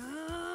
Ah!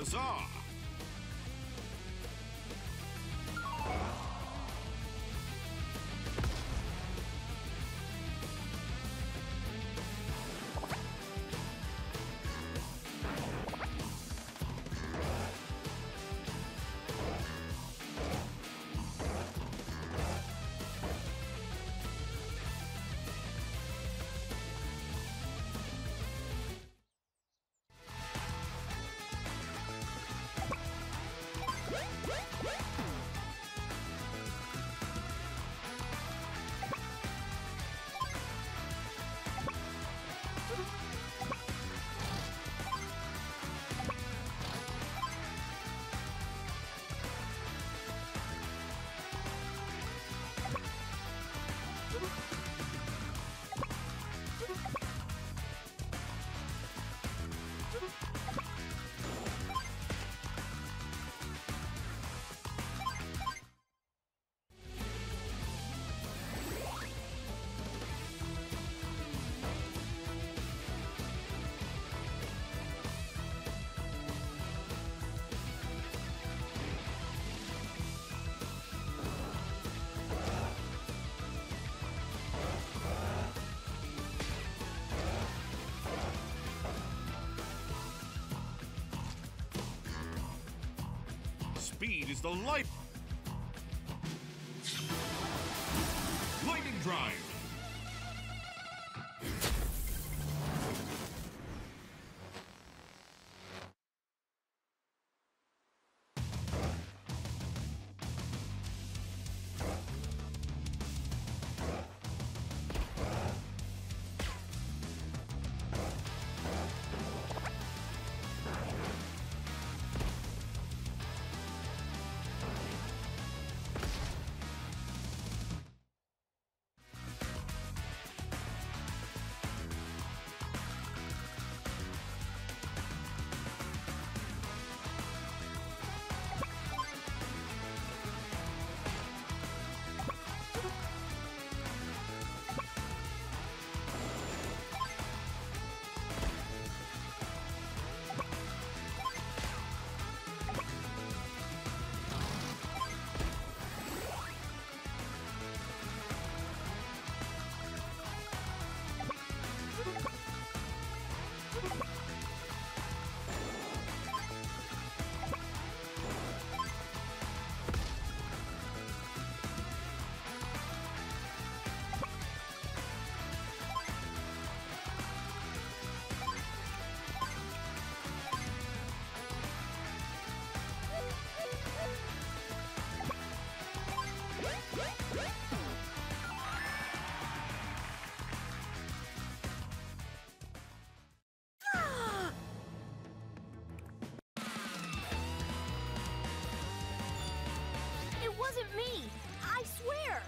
Huzzah! Speed is the life. Lightning Drive. me! I swear!